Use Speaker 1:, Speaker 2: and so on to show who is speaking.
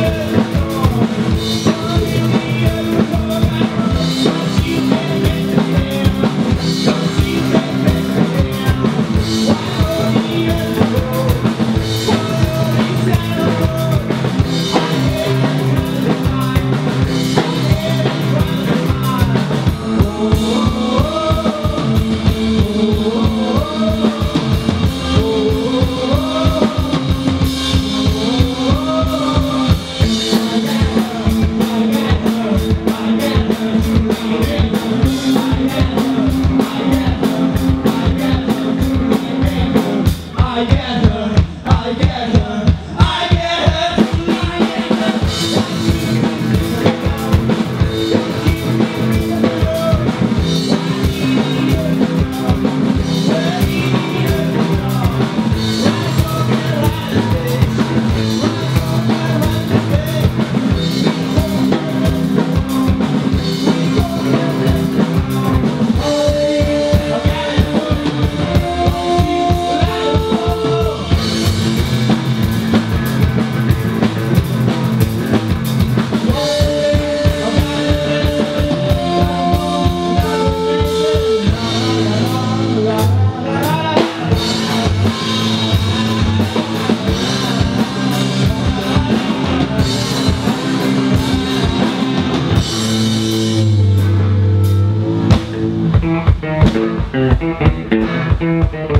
Speaker 1: Yeah. yeah. Thank you.